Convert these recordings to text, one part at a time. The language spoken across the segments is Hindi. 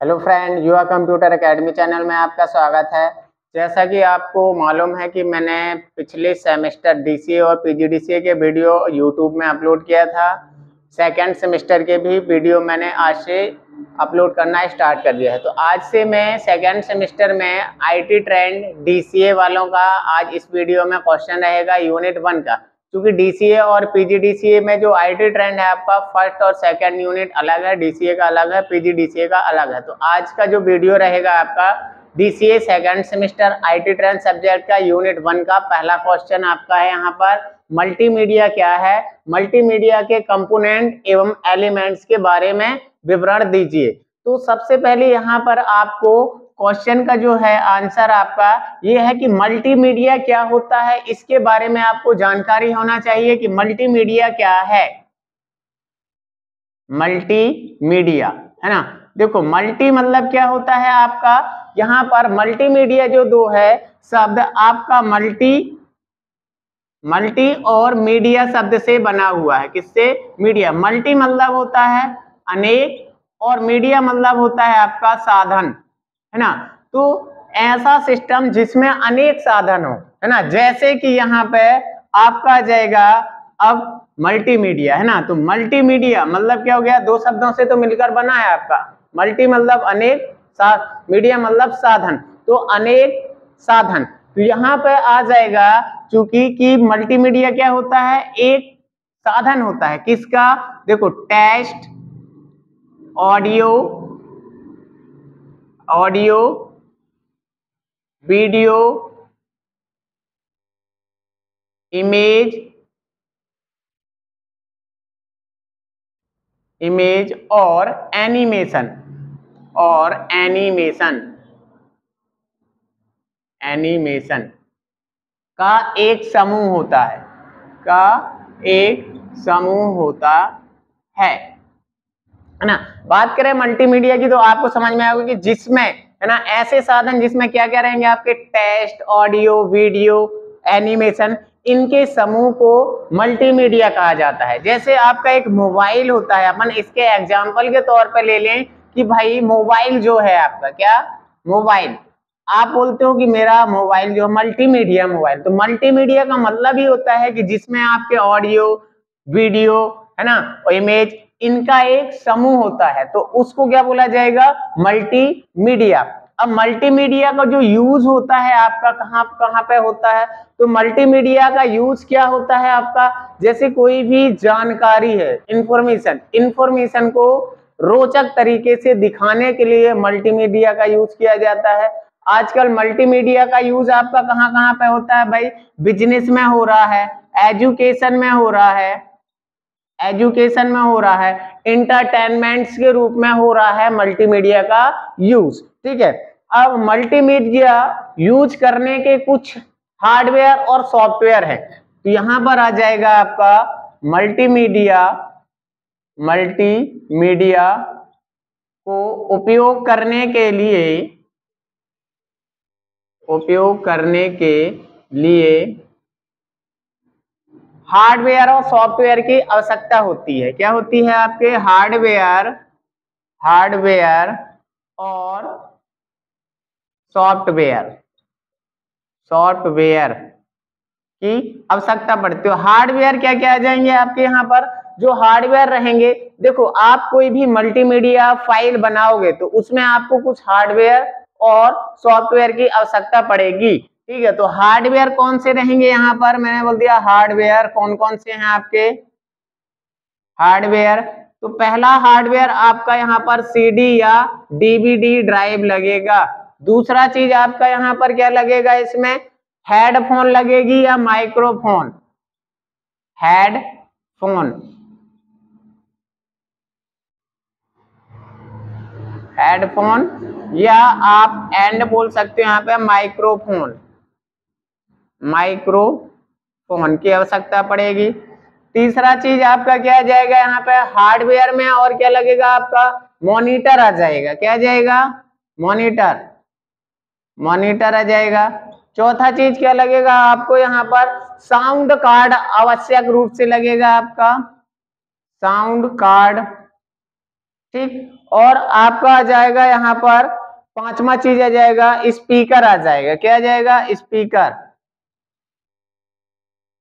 Hello friend Yuva computer academy channel में आपका स्वागत है। जैसा कि आपको मालूम है कि मैंने पिछले सेमेस्टर डीसीए और पीजीडीसीए के वीडियो यूट्यूब में अपलोड किया था। सेकेंड सेमेस्टर के भी वीडियो मैंने आज से अपलोड करना स्टार्ट कर दिया है। तो आज से मैं सेकेंड सेमेस्टर में आईटी ट्रेंड डीसीए वालों का आज इस वीडियो में क्वेश्चन रहेगा यूनिट वन का। क्योंकि डीसीए और पीजीडीसीए में जो आईटी ट्रेंड है आपका फ़र्स्ट और सेकंड यूनिट अलग है डीसीए का अलग है पीजीडीसीए का अलग है। तो आज का जो वीडियो रहेगा आपका DCA second semester IT trend subject का यूनिट वन का पहला क्वेश्चन आपका है यहाँ पर। मल्टीमीडिया क्या है? मल्टीमीडिया के कंपोनेंट एवं एलिमेंट्स के बारे में विवरण दीजिए। तो सबसे पहले यहाँ पर आपको क्वेश्चन का जो है आंसर आपका ये है कि मल्टीमीडिया क्या होता है? इसके बारे में आपको जानकारी होना चाहिए कि मल्टीमीडिया क्या है। मल्टीमीडिया, है ना? देखो, मल्टी मतलब क्या होता है आपका? यहाँ पर मल्टीमीडिया जो दो है, शब्द आपका मल्टी मल्टी और मीडिया शब्द से बना हुआ है। किससे? मीडिया। मल्टी मतलब होता है अनेक और मीडिया मतलब होता है आपका साधन। है ना? तो ऐसा सिस्टम जिसमें अनेक साधन हो, है ना? जैसे कि यहाँ पे आपका जाएगा अब मल्टीमीडिया है ना? तो मल्टीमीडिया मतलब क्या हो गया? दो शब्दों से तो मिलकर बना है आपका। मल्टी मतलब अनेक मीडिया मतलब साधन। तो अनेक साधन। तो यहाँ पे आ जाएगा, चूँकि कि मल्टीमीडिया क्या होता है? एक साधन होता है। किसका? देखो text audio audio, video, image image और एनिमेशन और एनिमेशन एनिमेशन का एक समूह होता है, का एक समूह होता है। है ना? बात करें मल्टीमीडिया की तो आपको समझ में आएगा कि जिसमें, है ना, ऐसे साधन जिसमें क्या क्या रहेंगे आपके? टेस्ट ऑडियो वीडियो एनिमेशन इनके समूह को मल्टीमीडिया कहा जाता है। जैसे आपका एक मोबाइल होता है, अपन इसके एग्ज़ाम्पल के तौर पर ले लें कि भाई मोबाइल जो है आपका, क्या? मोबाइल आप बोलते हो कि मेरा मोबाइल जो मल्टीमीडिया मोबाइल तो मल्टीमीडिया का मतलब ही होता है कि जिसमें आपके ऑडियो वीडियो है ना इमेज इनका एक समूह होता है तो उसको क्या बोला जाएगा? मल्टीमीडिया अब मल्टीमीडिया का जो यूज़ होता है आपका, कहाँ कहाँ पे होता है? तो मल्टीमीडिया का यूज़ क्या होता है आपका? जैसे कोई भी जानकारी है इंफॉर्मेशन इंफॉर्मेशन को रोचक तरीके से दिखाने के लिए मल्टीमीडिया का यूज़ किया जाता है। आजकल मल्टीमीडिया का यूज़ आपका कहाँ कहाँ पे होता है भाई? बिज़नेस में हो रहा है एजुकेशन में हो रहा है। एजुकेशन में हो रहा है इंटरटेनमेंट के रूप में हो रहा है मल्टीमीडिया का यूज़ ठीक है? अब मल्टीमीडिया यूज़ करने के कुछ हार्डवेयर और सॉफ्टवेयर है। तो यहाँ पर आ जाएगा आपका मल्टीमीडिया मल्टीमीडिया को उपयोग करने के लिए, उपयोग करने के लिए हार्डवेयर और सॉफ्टवेयर की आवश्यकता होती है। क्या होती है आपके? हार्डवेयर हार्डवेयर और सॉफ्टवेयर सॉफ्टवेयर की आवश्यकता पड़ती है। हार्डवेयर क्या क्या आ जाएँगे आपके यहाँ पर? जो हार्डवेयर रहेंगे, देखो, आप कोई भी मल्टीमीडिया फ़ाइल बनाओगे तो उसमें आपको कुछ हार्डवेयर और सॉफ्टवेयर की आवश्यकता पड़ेगी। ठीक है तो हार्डवेयर कौन से रहेंगे यहाँ पर? मैंने बोल दिया हार्डवेयर कौन कौन से हैं आपके? हार्डवेयर तो पहला हार्डवेयर आपका यहाँ पर सीडी या डीवीडी ड्राइव लगेगा। दूसरा चीज़ आपका यहाँ पर क्या लगेगा इसमें? हेडफोन लगेगी या माइक्रोफोन हेडफोन हेडफोन या आप एंड बोल सकते हो यहाँ पे माइक्रोफोन माइक्रोफोन की आवश्यकता पड़ेगी। तीसरा चीज़ आपका क्या आ जाएगा? यहाँ पे हार्डवेयर में और क्या लगेगा आपका? मॉनिटर आ जाएगा। क्या जाएगा? मॉनिटर। मॉनिटर आ जाएगा। चौथा चीज़ क्या लगेगा आपको? यहाँ पर साउंड कार्ड आवश्यक रूप से लगेगा आपका। Sound card. ठीक? और आपका आ जाएगा यहाँ पर पांचवा चीज़ आ जाएगा, स्पीकर आ जाएगा। क्या आ जाएगा? स्पीकर।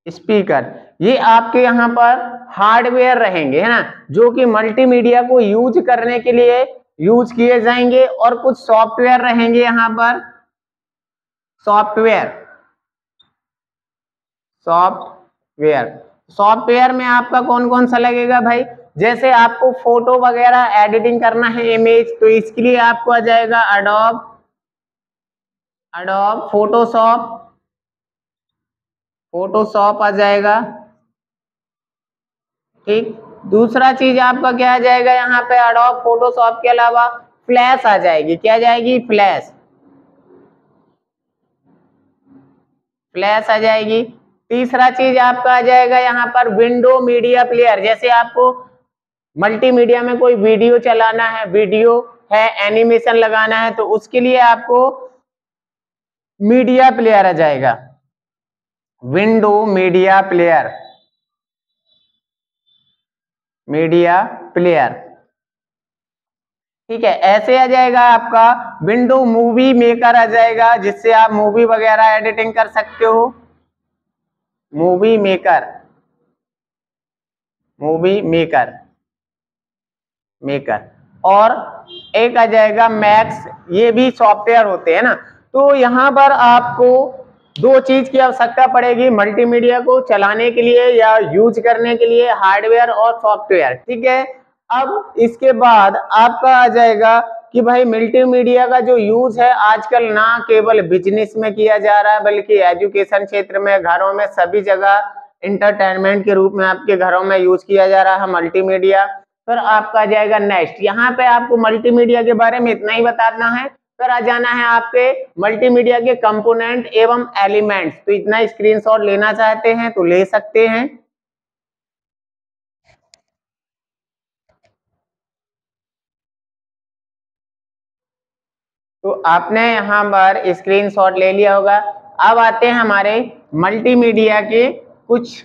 स्पीकर। ये आपके यहाँ पर हार्डवेयर रहेंगे, है ना? जो कि मल्टीमीडिया को यूज़ करने के लिए यूज़ किए जाएँगे और कुछ सॉफ्टवेयर रहेंगे यहाँ पर। सॉफ्टवेयर सॉफ्टवेयर सॉफ्टवेयर में आपका कौन कौन सा लगेगा भाई? जैसे आपको फ़ोटो वगैरह एडिटिंग करना है इमेज तो इसके लिए आपको आ जाएगा अडोब अडोब फोटोशॉप फोटोशॉप आ जाएगा। ठीक? दूसरा चीज़ आपका क्या आ जाएगा? यहाँ पे अडोब फोटोशॉप के अलावा फ्लैश आ जाएगी। क्या जाएगी? फ्लैश फ्लैश आ जाएगी। तीसरा चीज़ आपका आ जाएगा यहाँ पर विंडो मीडिया प्लेयर जैसे आपको मल्टीमीडिया में कोई वीडियो चलाना है वीडियो है एनिमेशन लगाना है तो उसके लिए आपको मीडिया प्लेयर आ जाएगा। Window media player. Media player. ठीक है, ऐसे आ जाएगा आपका, विंडो मूवी मेकर आ जाएगा, जिससे आप मूवी वगैरह एडिटिंग कर सकते हो। Movie maker. Movie maker. Maker. और एक आ जाएगा मैक्स, ये भी सॉफ्टवेयर होते हैं ना। तो यहाँ पर आपको दो चीज़ की आवश्यकता पड़ेगी मल्टीमीडिया को चलाने के लिए या यूज़ करने के लिए हार्डवेयर और सॉफ्टवेयर ठीक है? अब इसके बाद आपका आ जाएगा कि भाई मल्टीमीडिया का जो यूज़ है, आजकल ना केवल बिज़नेस में किया जा रहा है, बल्कि एजुकेशन क्षेत्र में, घरों में सभी जगह इंटरटेनमेंट के रूप में आपके घरों में यूज़ किया जा रहा है मल्टीमीडिया फिर आपका आ जाएगा नेक्स्ट यहाँ पे आपको मल्टीमीडिया के बारे में इतना ही बताना है। आ जाना है आपके मल्टीमीडिया के कंपोनेंट एवं एलिमेंट्स तो इतना स्क्रीनशॉट लेना चाहते हैं तो ले सकते हैं। तो आपने यहाँ पर स्क्रीनशॉट ले लिया होगा। अब आते हैं हमारे मल्टीमीडिया के कुछ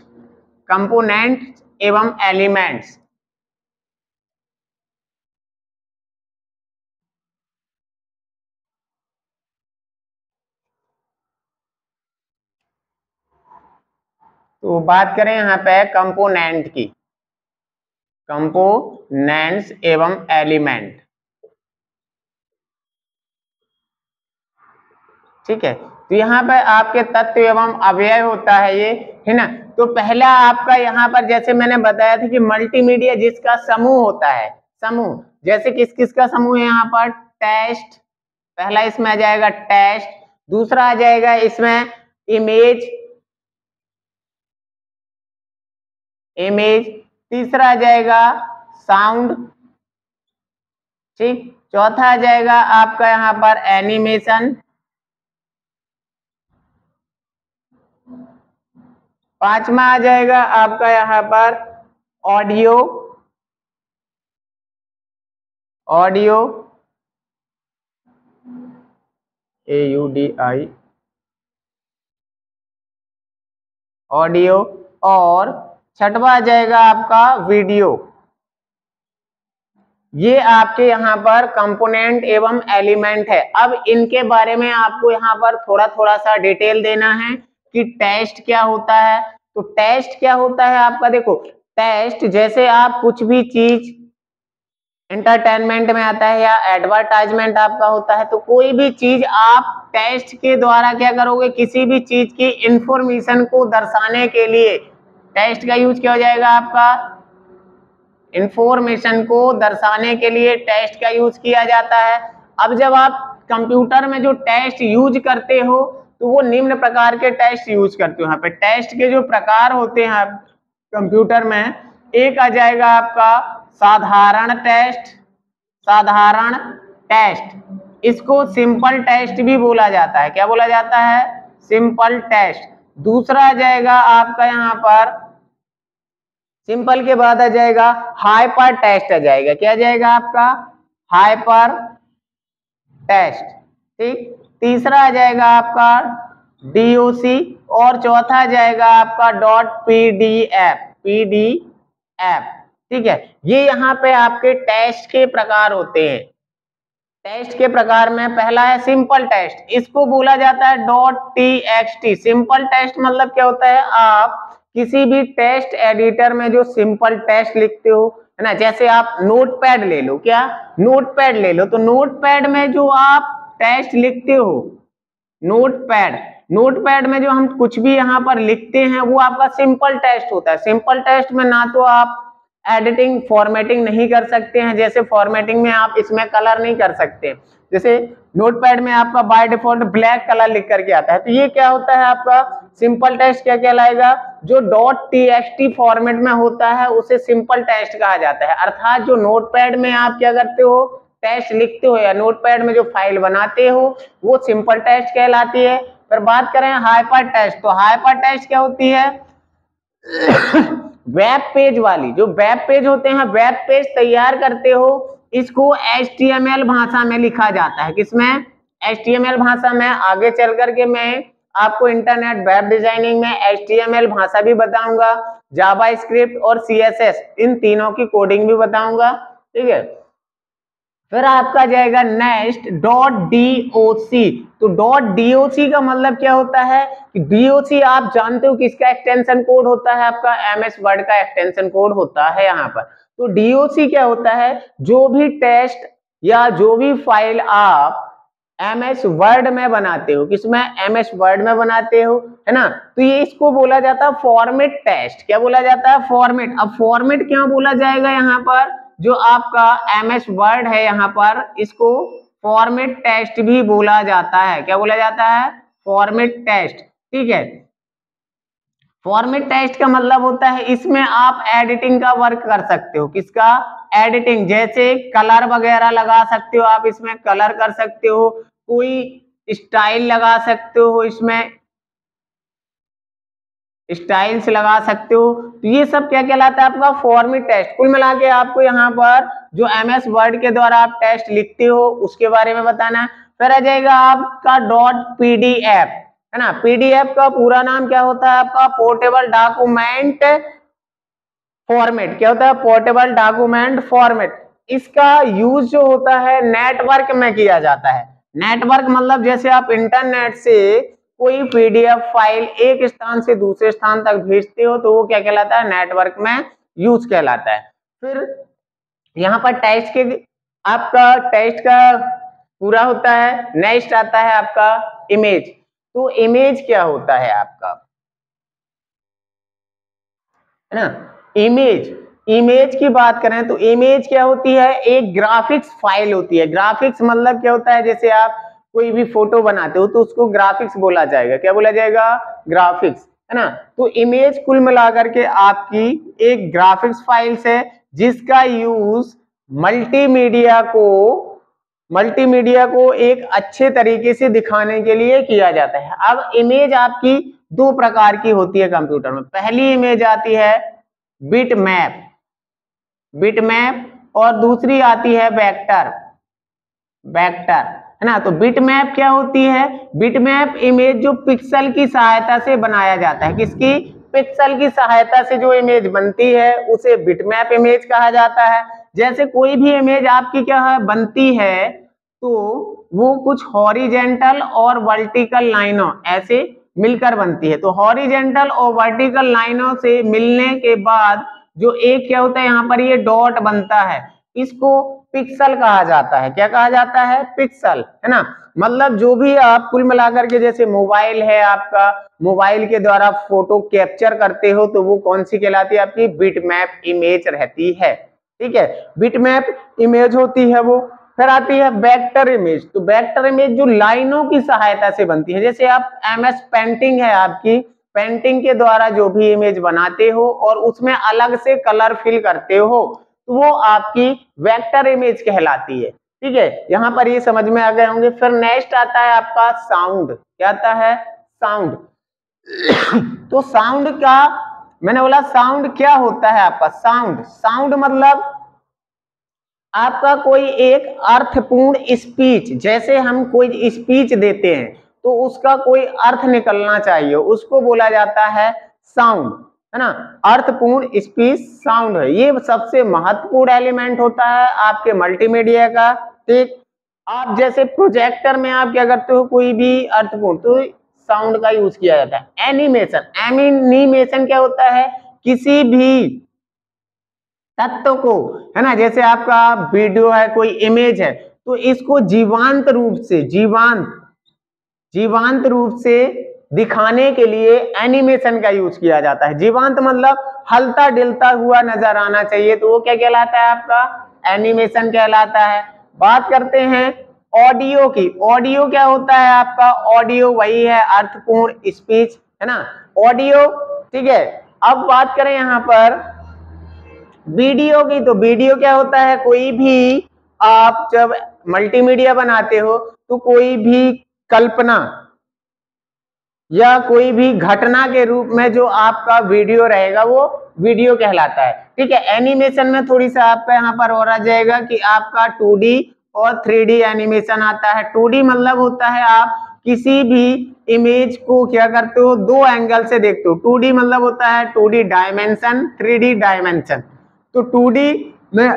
कंपोनेंट एवं एलिमेंट्स तो बात करें यहाँ पे कंपोनेंट की। कंपोनेंट्स एवं एलिमेंट ठीक है? तो यहाँ पर आपके तत्व एवं अव्यय होता है ये, है ना? तो पहला आपका यहाँ पर जैसे मैंने बताया था कि मल्टीमीडिया जिसका समूह होता है, समूह। जैसे किस किस का समूह है यहाँ पर? टेस्ट पहला इसमें आ जाएगा टेस्ट दूसरा आ जाएगा इसमें इमेज इमेज तीसरा आ जाएगा, साउंड। ठीक, चौथा आ जाएगा आपका यहाँ पर एनिमेशन। पांचवा आ जाएगा आपका यहाँ पर audio. Audio. A U D I audio और छठवा आ जाएगा आपका वीडियो। ये आपके यहाँ पर कंपोनेंट एवं एलिमेंट है। अब इनके बारे में आपको यहाँ पर थोड़ा थोड़ा सा डिटेल देना है कि टेस्ट क्या होता है। तो टेस्ट क्या होता है आपका? देखो टेस्ट जैसे आप कुछ भी चीज़ एंटरटेनमेंट में आता है या एडवर्टाइजमेंट आपका होता है तो कोई भी चीज़ आप टेस्ट के द्वारा क्या करोगे? किसी भी चीज़ की इंफॉर्मेशन को दर्शाने के लिए। टेस्ट का यूज़ क्या हो जाएगा आपका? इंफॉर्मेशन को दर्शाने के लिए टेस्ट का यूज़ किया जाता है। अब जब आप कंप्यूटर में जो टेस्ट यूज़ करते हो तो वो निम्न प्रकार के टेस्ट यूज़ करते हो। यहाँ पे टेस्ट के जो प्रकार होते हैं कंप्यूटर में, एक आ जाएगा आपका साधारण टेस्ट साधारण टेस्ट। इसको सिंपल टेस्ट भी बोला जाता है। क्या बोला जाता है? Simple text. दूसरा आ जाएगा आपका यहाँ पर सिंपल के बाद आ जाएगा हाइपर टेस्ट आ जाएगा। क्या जाएगा आपका? हाइपर टेस्ट ठीक? तीसरा आ जाएगा आपका डीओसी और चौथा आ जाएगा आपका डॉट पीडीएफ पीडीएफ। ठीक है? ये यहाँ पे आपके टेस्ट के प्रकार होते हैं। टेस्ट के प्रकार में पहला है सिंपल टेस्ट। इसको बोला जाता है dot T X T simple text मतलब क्या होता है? आप किसी भी टेस्ट एडिटर में जो सिंपल टेस्ट लिखते हो, है ना, जैसे आप नोट पैड ले लो, क्या? नोट पैड ले लो तो नोट पैड में जो आप टेस्ट लिखते हो नोट पैड नोट पैड में जो हम कुछ भी यहाँ पर लिखते हैं, वो आपका सिंपल टेस्ट होता है। सिंपल टेस्ट में ना तो आप एडिटिंग फॉर्मेटिंग नहीं कर सकते हैं। जैसे फॉर्मेटिंग में आप इसमें कलर नहीं कर सकते। जैसे नोटपैड में आपका बाय डिफ़ॉल्ट ब्लैक कलर लिख करके आता है। तो ये क्या होता है आपका? सिंपल टेस्ट क्या कहलाएगा? जो डॉट टी फॉर्मेट में होता है, उसे सिंपल टेस्ट कहा जाता है। अर्थात जो नोटपैड में आप क्या करते हो? टेस्ट लिखते हो या नोटपैड में जो फ़ाइल बनाते हो, वो सिंपल टेस्ट कहलाती है। फिर बात करें हाइपर टेस्ट तो हाइपर टेस्ट क्या होती है? वेब पेज वाली, जो वेब पेज होते हैं वेब पेज तैयार करते हो, इसको एच भाषा में लिखा जाता है। किसमें एचटीएमएल भाषा में। आगे चल करके मैं आपको इंटरनेट वेब डिज़ाइनिंग में एचटीएमएल भाषा भी बताऊँगा जावा और सीएसएस इन तीनों की कोडिंग भी बताऊँगा, ठीक है? फिर आपका जाएगा next dot D O C तो डॉट डीओसी का मतलब क्या होता है? कि डीओसी आप जानते हो किसका एक्सटेंशन कोड होता है, आपका एम एस वर्ड का एक्सटेंशन कोड होता है यहाँ पर। तो डीओसी क्या होता है? जो भी टेस्ट या जो भी फ़ाइल आप एम एस वर्ड में बनाते हो, किसमें? एम एस वर्ड में बनाते हो, है ना? तो ये इसको बोला जाता है फॉर्मेट टेस्ट क्या बोला जाता है? फॉर्मेट अब फॉर्मेट क्यों बोला जाएगा यहाँ पर? जो आपका एम एस वर्ड है यहाँ पर, इसको फॉर्मेट टेस्ट भी बोला जाता है। क्या बोला जाता है? फॉर्मेट टेस्ट ठीक है? फॉर्मेट टेस्ट का मतलब होता है, इसमें आप एडिटिंग का वर्क कर सकते हो। किसका? एडिटिंग जैसे कलर वगैरह लगा सकते हो आप, इसमें कलर कर सकते हो, कोई स्टाइल लगा सकते हो इसमें। स्टाइल्स लगा सकते हो। तो ये सब क्या कहलाता है आपका फॉर्मेट टेस्ट। कुल मिला के आपको यहाँ पर जो एम एस वर्ड के द्वारा आप टेस्ट लिखते हो, उसके बारे में बताना है। फिर आ जाएगा आपका डॉट पीडीएफ है ना? पीडीएफ का पूरा नाम क्या होता है आपका? पोर्टेबल डॉक्यूमेंट फॉर्मेट क्या होता है? पोर्टेबल डॉक्यूमेंट फॉर्मेट इसका यूज़ जो होता है नेटवर्क में किया जाता है। नेटवर्क मतलब जैसे आप इंटरनेट से कोई पीडीएफ फ़ाइल एक स्थान से दूसरे स्थान तक भेजते हो तो वो क्या कहलाता है? नेटवर्क में यूज़ कहलाता है। फिर यहाँ पर टेस्ट के आपका टेस्ट का पूरा होता है नेक्स्ट आता है आपका इमेज तो इमेज क्या होता है आपका? है ना? इमेज इमेज की बात करें तो इमेज क्या होती है? एक ग्राफिक्स फ़ाइल होती है। ग्राफिक्स मतलब क्या होता है? जैसे आप कोई भी फ़ोटो बनाते हो तो उसको ग्राफिक्स बोला जाएगा। क्या बोला जाएगा? ग्राफिक्स है ना? तो इमेज कुल मिलाकर के आपकी एक ग्राफिक्स फाइल्स है, जिसका यूज़ मल्टीमीडिया को मल्टीमीडिया को एक अच्छे तरीके से दिखाने के लिए किया जाता है। अब इमेज आपकी दो प्रकार की होती है कंप्यूटर में। पहली इमेज आती है बिट मैप बिट मैप और दूसरी आती है वेक्टर वेक्टर है ना? तो बिट मैप क्या होती है? बिट मैप इमेज जो पिक्सल की सहायता से बनाया जाता है। किसकी? पिक्सल की सहायता से जो इमेज बनती है, उसे बिट मैप इमेज कहा जाता है। जैसे कोई भी इमेज आपकी क्या है? बनती है तो वो कुछ हॉरिजेंटल और वर्टिकल लाइनों ऐसे मिलकर बनती है। तो हॉरिजेंटल और वर्टिकल लाइनों से मिलने के बाद जो एक क्या होता है? यहाँ पर ये डॉट बनता है। इसको पिक्सल कहा जाता है। क्या कहा जाता है? पिक्सल है ना? मतलब जो भी आप कुल मिलाकर के जैसे मोबाइल है आपका मोबाइल के द्वारा फ़ोटो कैप्चर करते हो तो वो कौन सी कहलाती है? आपकी बिट मैप इमेज रहती है। ठीक है? बिट मैप इमेज होती है वो। फिर आती है बैक्टर इमेज तो बैक्टर इमेज जो लाइनों की सहायता से बनती है, जैसे आप एम एस पेंटिंग है आपकी पेंटिंग के द्वारा जो भी इमेज बनाते हो और उसमें अलग से कलर फिल करते हो तो वो आपकी वेक्टर इमेज कहलाती है। ठीक है? यहाँ पर ये समझ में आ गए होंगे। फिर नेक्स्ट आता है आपका साउंड क्या आता है? साउंड तो साउंड का, मैंने बोला साउंड क्या होता है आपका? साउंड साउंड मतलब आपका कोई एक अर्थपूर्ण स्पीच जैसे हम कोई स्पीच देते हैं तो उसका कोई अर्थ निकलना चाहिए। उसको बोला जाता है साउंड है ना? अर्थपूर्ण स्पीच साउंड है। ये सबसे महत्वपूर्ण एलिमेंट होता है आपके मल्टीमीडिया का। ठीक? आप जैसे प्रोजेक्टर में आप क्या करते हो, कोई भी अर्थपूर्ण तो साउंड का यूज़ किया जाता है। एनिमेशन एनिमेशन क्या होता है? किसी भी तत्व को, है ना? जैसे आपका वीडियो है, कोई इमेज है तो इसको जीवांत रूप से, जीवांत जीवांत रूप से दिखाने के लिए एनिमेशन का यूज़ किया जाता है। जीवांत मतलब हलता डिलता हुआ नज़र आना चाहिए। तो वो क्या कहलाता है आपका? एनिमेशन कहलाता है। बात करते हैं ऑडियो की। ऑडियो क्या होता है आपका? ऑडियो वही है, अर्थपूर्ण स्पीच है ना? ऑडियो ठीक है? अब बात करें यहाँ पर। वीडियो की तो वीडियो क्या होता है? कोई भी आप जब मल्टीमीडिया बनाते हो तो कोई भी कल्पना या कोई भी घटना के रूप में जो आपका वीडियो रहेगा, वो वीडियो कहलाता है। ठीक है, एनिमेशन में थोड़ी सा आपका यहाँ पर और आ जाएगा कि आपका 2D और 3D एनिमेशन आता है। 2D मतलब होता है आप किसी भी इमेज को क्या करते हो, दो एंगल से देखते हो। 2D मतलब होता है 2D डायमेंशन 3D डायमेंशन। तो 2D में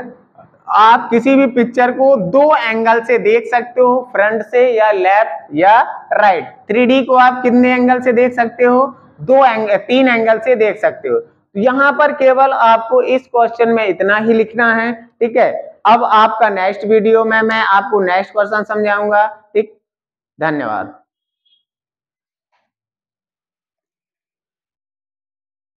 आप किसी भी पिक्चर को दो एंगल से देख सकते हो फ्रंट से या लेफ़्ट या राइट थ्री को आप कितने एंगल से देख सकते हो? दो एंगल तीन एंगल से देख सकते हो। तो यहाँ पर केवल आपको इस क्वेश्चन में इतना ही लिखना है, ठीक है? अब आपका नेक्स्ट वीडियो में मैं आपको नेक्स्ट क्वेश्चन समझाऊँगा, ठीक? धन्यवाद।